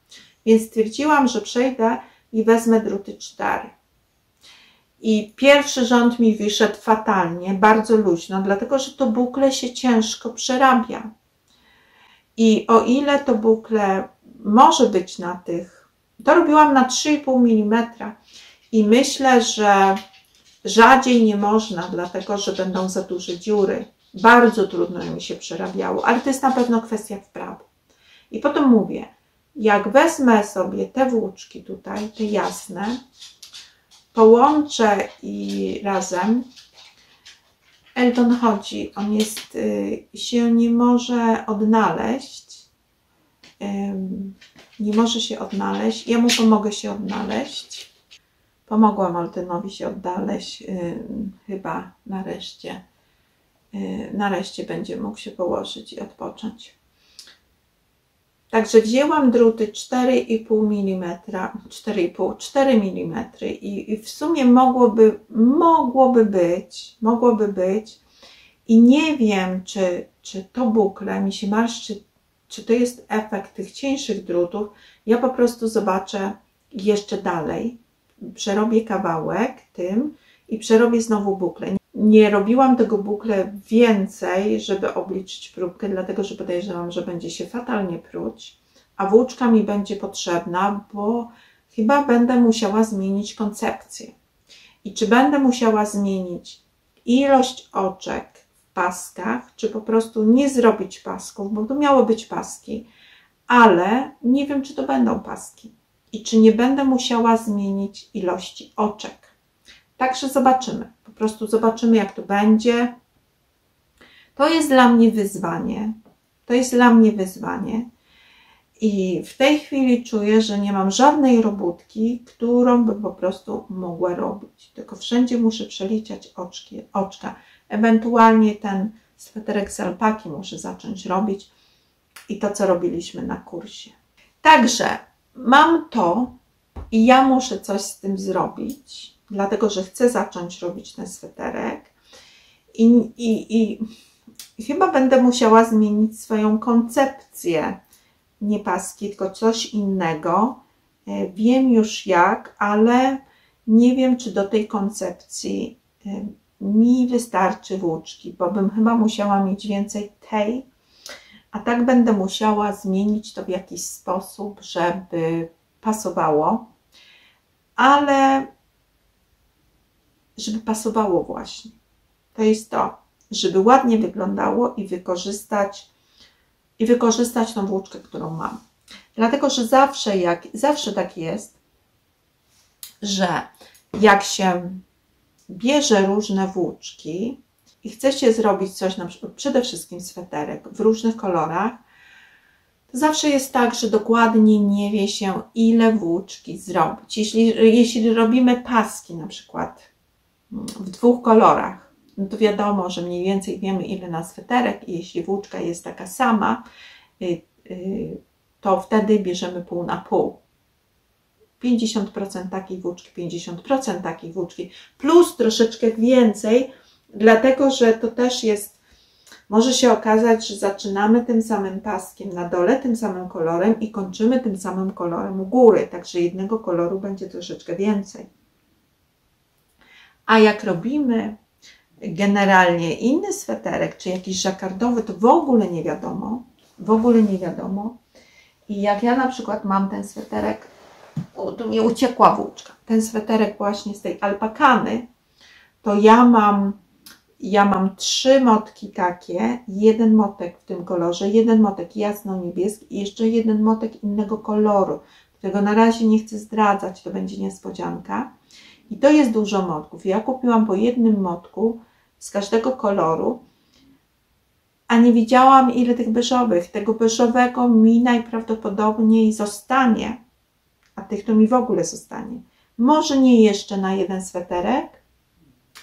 Więc stwierdziłam, że przejdę i wezmę druty 4. I pierwszy rząd mi wyszedł fatalnie, bardzo luźno, dlatego że to bukle się ciężko przerabia. I o ile to bukle może być na tych, to robiłam na 3,5 mm i myślę, że rzadziej nie można, dlatego że będą za duże dziury. Bardzo trudno mi się przerabiało, ale to jest na pewno kwestia wprawy. I potem mówię, jak wezmę sobie te włóczki tutaj, te jasne, połączę i razem, Elton chodzi, on jest, y, się nie może odnaleźć, nie może się odnaleźć, ja mu pomogę się odnaleźć. Pomogłam Altonowi się odnaleźć, chyba nareszcie. Y, nareszcie będzie mógł się położyć i odpocząć. Także wzięłam druty 4,5 mm, 4,5, 4 mm i, i w sumie mogłoby, mogłoby być, mogłoby być i nie wiem, czy, czy to bukle mi się marszczy, czy to jest efekt tych cieńszych drutów. Ja po prostu zobaczę jeszcze dalej, przerobię kawałek tym i przerobię znowu buklę. Nie robiłam tego bukle więcej, żeby obliczyć próbkę, dlatego że podejrzewam, że będzie się fatalnie pruć, a włóczka mi będzie potrzebna, bo chyba będę musiała zmienić koncepcję. I czy będę musiała zmienić ilość oczek w paskach, czy po prostu nie zrobić pasków, bo to miało być paski, ale nie wiem, czy to będą paski i czy nie będę musiała zmienić ilości oczek. Także zobaczymy. Po prostu zobaczymy, jak to będzie. To jest dla mnie wyzwanie. To jest dla mnie wyzwanie. I w tej chwili czuję, że nie mam żadnej robótki, którą bym po prostu mogła robić. Tylko wszędzie muszę przeliczać oczki, oczka. Ewentualnie ten sweterek z alpaki muszę zacząć robić. I to, co robiliśmy na kursie. Także mam to i ja muszę coś z tym zrobić dlatego że chcę zacząć robić ten sweterek i, i, i chyba będę musiała zmienić swoją koncepcję. Nie paski, tylko coś innego. E, wiem już jak, ale nie wiem, czy do tej koncepcji e, mi wystarczy włóczki, bo bym chyba musiała mieć więcej tej, a tak będę musiała zmienić to w jakiś sposób, żeby pasowało. Ale żeby pasowało właśnie. To jest to, żeby ładnie wyglądało i wykorzystać i wykorzystać tą włóczkę, którą mam. Dlatego, że zawsze jak zawsze tak jest, że jak się bierze różne włóczki i chce się zrobić coś, na przykład przede wszystkim sweterek w różnych kolorach, to zawsze jest tak, że dokładnie nie wie się, ile włóczki zrobić. Jeśli, jeśli robimy paski na przykład w dwóch kolorach, no to wiadomo, że mniej więcej wiemy ile na sweterek i jeśli włóczka jest taka sama, y, y, to wtedy bierzemy pół na pół. 50% takiej włóczki, 50% takiej włóczki, plus troszeczkę więcej, dlatego że to też jest, może się okazać, że zaczynamy tym samym paskiem na dole, tym samym kolorem i kończymy tym samym kolorem u góry, także jednego koloru będzie troszeczkę więcej. A jak robimy generalnie inny sweterek, czy jakiś żakardowy, to w ogóle nie wiadomo. W ogóle nie wiadomo. I jak ja na przykład mam ten sweterek o, tu mi uciekła włóczka, ten sweterek właśnie z tej alpakany, to ja mam, ja mam trzy motki takie, jeden motek w tym kolorze, jeden motek jasno-niebieski i jeszcze jeden motek innego koloru, którego na razie nie chcę zdradzać, to będzie niespodzianka. I to jest dużo motków. Ja kupiłam po jednym motku z każdego koloru, a nie widziałam ile tych beżowych. Tego beżowego mi najprawdopodobniej zostanie, a tych to mi w ogóle zostanie. Może nie jeszcze na jeden sweterek,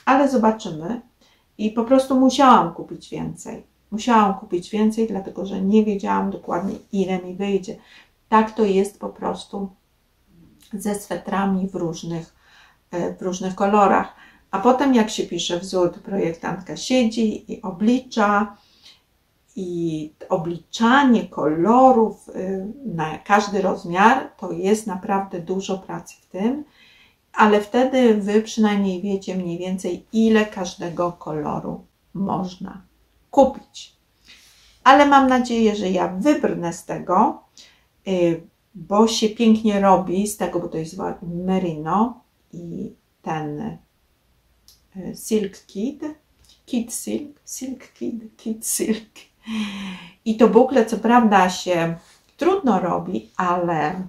ale zobaczymy. I po prostu musiałam kupić więcej. Musiałam kupić więcej, dlatego że nie wiedziałam dokładnie, ile mi wyjdzie. Tak to jest po prostu ze swetrami w różnych, w różnych kolorach. A potem, jak się pisze wzór, to projektantka siedzi i oblicza, i obliczanie kolorów y, na każdy rozmiar to jest naprawdę dużo pracy w tym, ale wtedy Wy przynajmniej wiecie mniej więcej, ile każdego koloru można kupić. Ale mam nadzieję, że ja wybrnę z tego, y, bo się pięknie robi z tego, bo to jest merino i ten y, silk kid, kid silk, silk kid, kid silk i to bukle, co prawda, się trudno robi, ale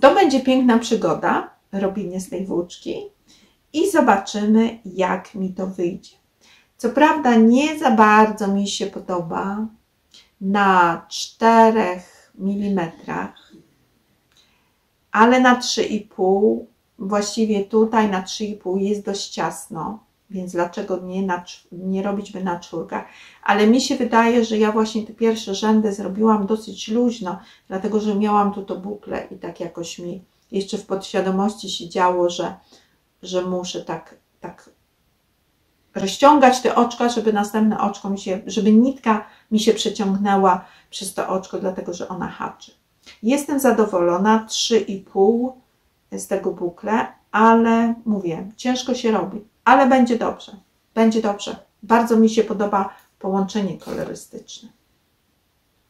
to będzie piękna przygoda, robienie z tej włóczki i zobaczymy, jak mi to wyjdzie. Co prawda, nie za bardzo mi się podoba na 4 mm, ale na 3,5, właściwie tutaj na 3,5 jest dość ciasno więc dlaczego nie, na, nie robić by na czwórkach? Ale mi się wydaje, że ja właśnie te pierwsze rzędy zrobiłam dosyć luźno, dlatego że miałam tu to bukle i tak jakoś mi jeszcze w podświadomości się działo, że, że muszę tak, tak rozciągać te oczka, żeby następne oczko mi się, żeby nitka mi się przeciągnęła przez to oczko, dlatego że ona haczy. Jestem zadowolona, 3,5 z tego bukle, ale mówię, ciężko się robi ale będzie dobrze. Będzie dobrze. Bardzo mi się podoba połączenie kolorystyczne.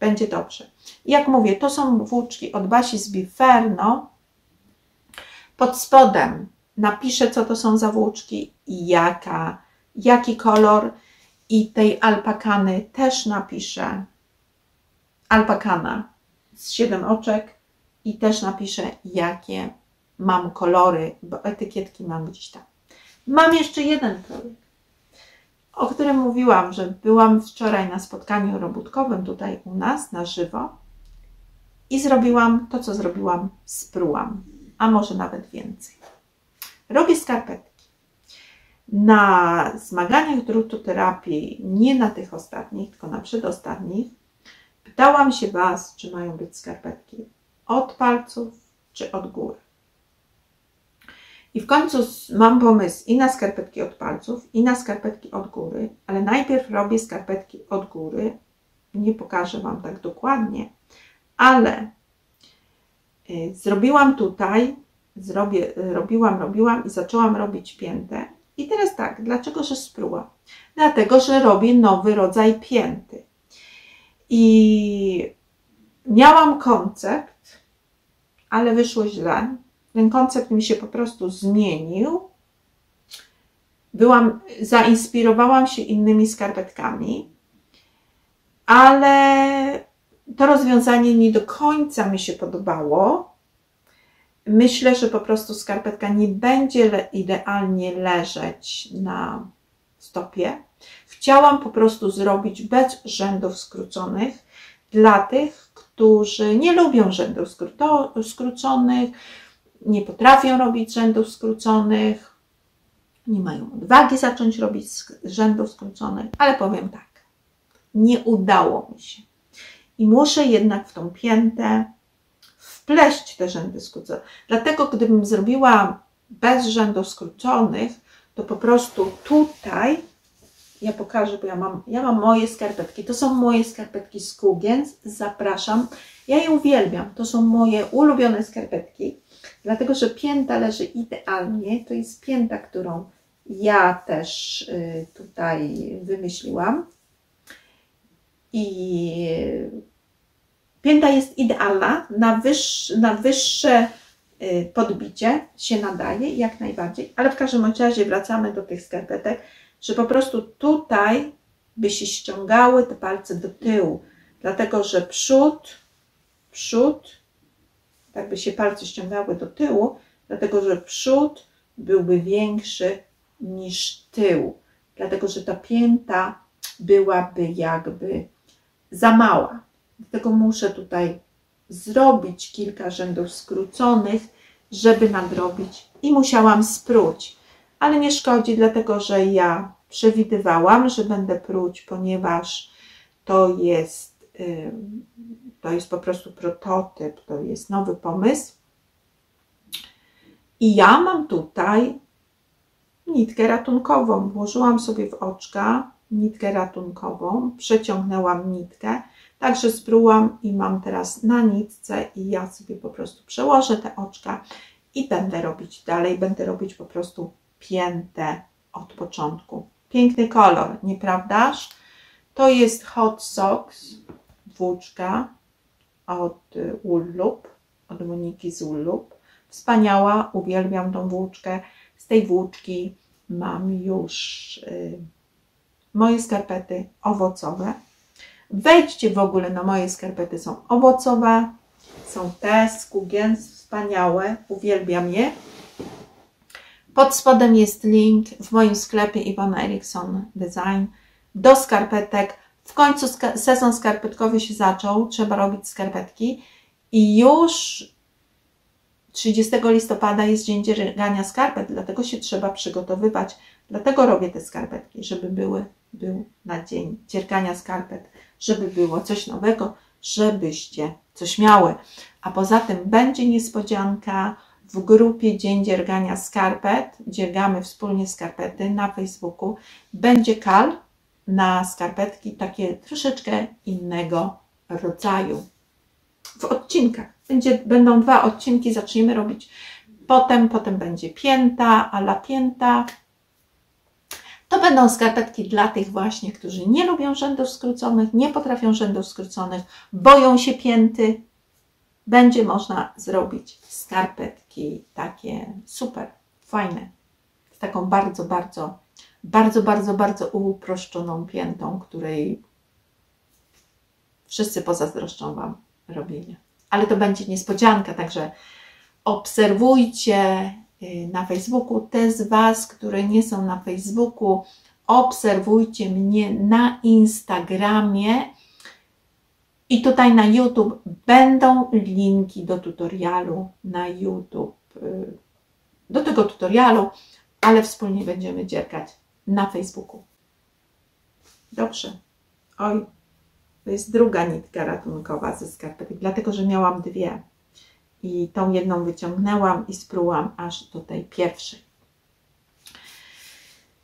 Będzie dobrze. jak mówię, to są włóczki od Basi z Biferno. Pod spodem napiszę, co to są za włóczki i jaka, jaki kolor. I tej alpakany też napiszę. Alpakana z 7 oczek i też napiszę, jakie mam kolory, bo etykietki mam gdzieś tam. Mam jeszcze jeden projekt, o którym mówiłam, że byłam wczoraj na spotkaniu robótkowym tutaj u nas na żywo i zrobiłam to, co zrobiłam, sprułam, a może nawet więcej. Robię skarpetki. Na zmaganiach drutoterapii, nie na tych ostatnich, tylko na przedostatnich, pytałam się Was, czy mają być skarpetki od palców, czy od góry. I w końcu mam pomysł i na skarpetki od palców, i na skarpetki od góry, ale najpierw robię skarpetki od góry. Nie pokażę Wam tak dokładnie, ale y, zrobiłam tutaj, zrobię, robiłam, robiłam i zaczęłam robić piętę. I teraz tak, dlaczego, że spruła? Dlatego, że robię nowy rodzaj pięty. I miałam koncept, ale wyszło źle, ten koncept mi się po prostu zmienił. Byłam, zainspirowałam się innymi skarpetkami, ale to rozwiązanie nie do końca mi się podobało. Myślę, że po prostu skarpetka nie będzie idealnie leżeć na stopie. Chciałam po prostu zrobić bez rzędów skróconych dla tych, którzy nie lubią rzędów skróconych, nie potrafią robić rzędów skróconych, nie mają odwagi zacząć robić rzędów skróconych, ale powiem tak, nie udało mi się. I muszę jednak w tą piętę wpleść te rzędy skrócone. Dlatego, gdybym zrobiła bez rzędów skróconych, to po prostu tutaj, ja pokażę, bo ja mam, ja mam moje skarpetki. To są moje skarpetki z Kugiens. Zapraszam. Ja je uwielbiam. To są moje ulubione skarpetki dlatego że pięta leży idealnie. To jest pięta, którą ja też y, tutaj wymyśliłam. I Pięta jest idealna, na, wyższe, na wyższe y, podbicie się nadaje jak najbardziej, ale w każdym razie wracamy do tych skarpetek, że po prostu tutaj by się ściągały te palce do tyłu, dlatego że przód, przód, tak by się palce ściągały do tyłu, dlatego że przód byłby większy niż tył, dlatego że ta pięta byłaby jakby za mała. Dlatego muszę tutaj zrobić kilka rzędów skróconych, żeby nadrobić i musiałam spróć. Ale nie szkodzi, dlatego że ja przewidywałam, że będę próć, ponieważ to jest, to jest po prostu prototyp, to jest nowy pomysł. I ja mam tutaj nitkę ratunkową. Włożyłam sobie w oczka nitkę ratunkową, przeciągnęłam nitkę, także sprułam i mam teraz na nitce i ja sobie po prostu przełożę te oczka i będę robić dalej, będę robić po prostu piętę od początku. Piękny kolor, nieprawdaż? To jest Hot Socks, włóczka od Ullup, od Moniki z Ullup. Wspaniała, uwielbiam tą włóczkę. Z tej włóczki mam już y, moje skarpety owocowe. Wejdźcie w ogóle na moje skarpety, są owocowe, są te z kugien, wspaniałe, uwielbiam je. Pod spodem jest link w moim sklepie Iwona Eriksson Design do skarpetek. W końcu sezon skarpetkowy się zaczął, trzeba robić skarpetki i już 30 listopada jest dzień dziergania skarpet, dlatego się trzeba przygotowywać. Dlatego robię te skarpetki, żeby były, był na dzień dziergania skarpet, żeby było coś nowego, żebyście coś miały. A poza tym będzie niespodzianka w grupie Dzień Dziergania Skarpet. Dziergamy wspólnie skarpety na Facebooku. Będzie kal na skarpetki takie troszeczkę innego rodzaju. W odcinkach. Będzie, będą dwa odcinki, zaczniemy robić potem, potem będzie pięta, ala pięta. To będą skarpetki dla tych właśnie, którzy nie lubią rzędów skróconych, nie potrafią rzędów skróconych, boją się pięty. Będzie można zrobić skarpetki takie super, fajne, z taką bardzo, bardzo, bardzo, bardzo, bardzo uproszczoną piętą, której wszyscy pozazdroszczą Wam robienia ale to będzie niespodzianka, także obserwujcie y, na Facebooku. Te z Was, które nie są na Facebooku, obserwujcie mnie na Instagramie. I tutaj na YouTube będą linki do tutorialu na YouTube, y, do tego tutorialu, ale wspólnie będziemy dziergać na Facebooku. Dobrze. Oj, to jest druga nitka ratunkowa ze skarpetek, dlatego że miałam dwie. I tą jedną wyciągnęłam i sprułam aż do tej pierwszej.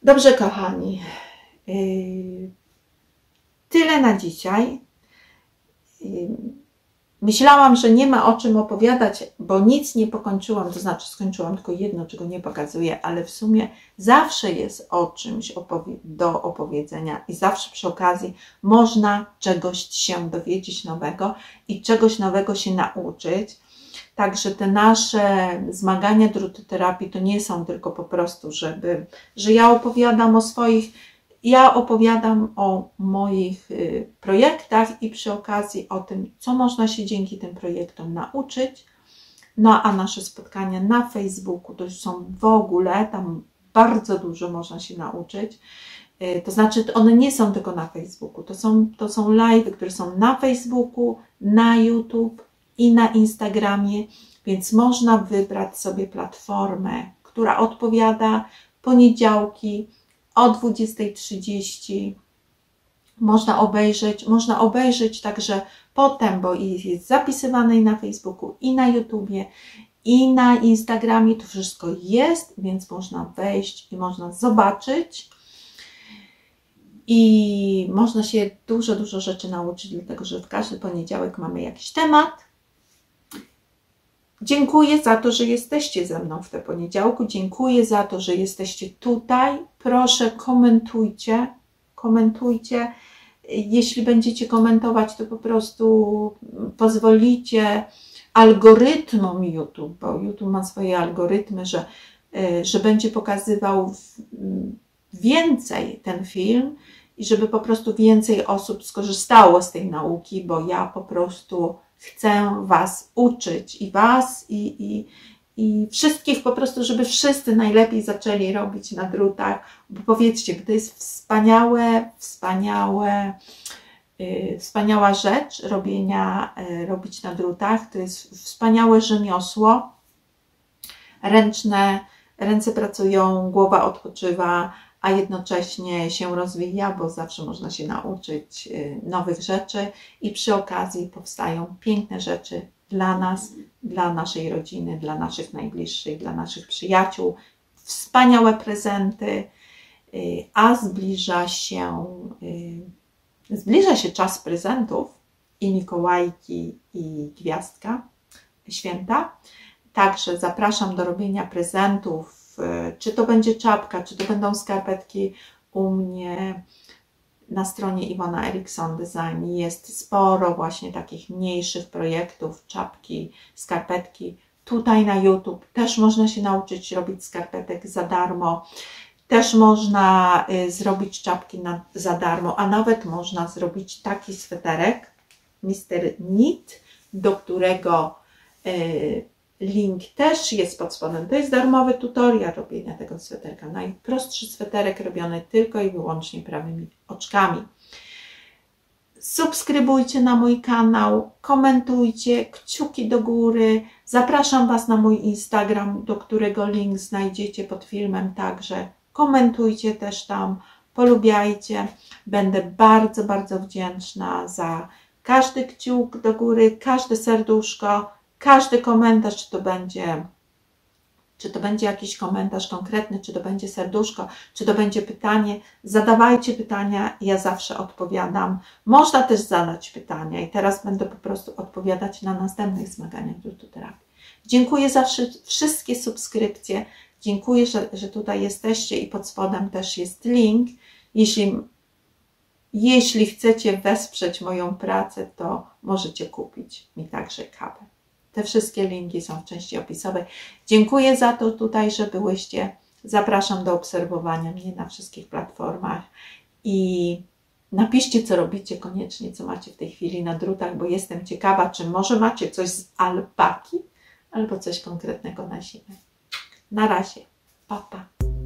Dobrze, kochani. Yy, tyle na dzisiaj. Myślałam, że nie ma o czym opowiadać, bo nic nie pokończyłam, to znaczy skończyłam tylko jedno, czego nie pokazuję, ale w sumie zawsze jest o czymś opowie do opowiedzenia i zawsze przy okazji można czegoś się dowiedzieć nowego i czegoś nowego się nauczyć. Także te nasze zmagania drutoterapii to nie są tylko po prostu, żeby, że ja opowiadam o swoich ja opowiadam o moich y, projektach i przy okazji o tym, co można się dzięki tym projektom nauczyć. No a nasze spotkania na Facebooku to już są w ogóle, tam bardzo dużo można się nauczyć. Y, to znaczy, one nie są tylko na Facebooku, to są, to są live, które są na Facebooku, na YouTube i na Instagramie, więc można wybrać sobie platformę, która odpowiada poniedziałki, o 20.30 można obejrzeć, można obejrzeć także potem, bo jest zapisywane i na Facebooku, i na YouTubie, i na Instagramie, to wszystko jest, więc można wejść i można zobaczyć. I można się dużo, dużo rzeczy nauczyć, dlatego że w każdy poniedziałek mamy jakiś temat. Dziękuję za to, że jesteście ze mną w te poniedziałku. Dziękuję za to, że jesteście tutaj. Proszę, komentujcie, komentujcie. jeśli będziecie komentować, to po prostu pozwolicie algorytmom YouTube, bo YouTube ma swoje algorytmy, że, y, że będzie pokazywał więcej ten film i żeby po prostu więcej osób skorzystało z tej nauki, bo ja po prostu chcę Was uczyć i Was, i, i, i wszystkich po prostu, żeby wszyscy najlepiej zaczęli robić na drutach, bo powiedzcie, to jest wspaniałe, wspaniałe, yy, wspaniała rzecz robienia, yy, robić na drutach, to jest wspaniałe rzemiosło, ręczne, ręce pracują, głowa odpoczywa, a jednocześnie się rozwija, bo zawsze można się nauczyć y, nowych rzeczy i przy okazji powstają piękne rzeczy dla nas, dla naszej rodziny, dla naszych najbliższych, dla naszych przyjaciół, wspaniałe prezenty, y, a zbliża się, y, zbliża się czas prezentów i Mikołajki i Gwiazdka Święta. Także zapraszam do robienia prezentów czy to będzie czapka, czy to będą skarpetki u mnie na stronie Iwona Eriksson Design jest sporo właśnie takich mniejszych projektów, czapki, skarpetki. Tutaj na YouTube też można się nauczyć robić skarpetek za darmo. Też można y, zrobić czapki na, za darmo, a nawet można zrobić taki sweterek Mr. Knit, do którego y, Link też jest pod spodem. To jest darmowy tutorial robienia tego sweterka. Najprostszy sweterek robiony tylko i wyłącznie prawymi oczkami. Subskrybujcie na mój kanał, komentujcie, kciuki do góry. Zapraszam Was na mój Instagram, do którego link znajdziecie pod filmem także. Komentujcie też tam, polubiajcie. Będę bardzo, bardzo wdzięczna za każdy kciuk do góry, każde serduszko każdy komentarz, czy to będzie czy to będzie jakiś komentarz konkretny, czy to będzie serduszko, czy to będzie pytanie, zadawajcie pytania, ja zawsze odpowiadam. Można też zadać pytania i teraz będę po prostu odpowiadać na następnych zmaganiach drutoterapii. Dziękuję za wszystkie subskrypcje, dziękuję, że, że tutaj jesteście i pod spodem też jest link. Jeśli, jeśli chcecie wesprzeć moją pracę, to możecie kupić mi także kawę. Te wszystkie linki są w części opisowej. Dziękuję za to tutaj, że byłyście. Zapraszam do obserwowania mnie na wszystkich platformach i napiszcie, co robicie koniecznie, co macie w tej chwili na drutach, bo jestem ciekawa, czy może macie coś z alpaki albo coś konkretnego na zimę. Na razie. Pa, pa.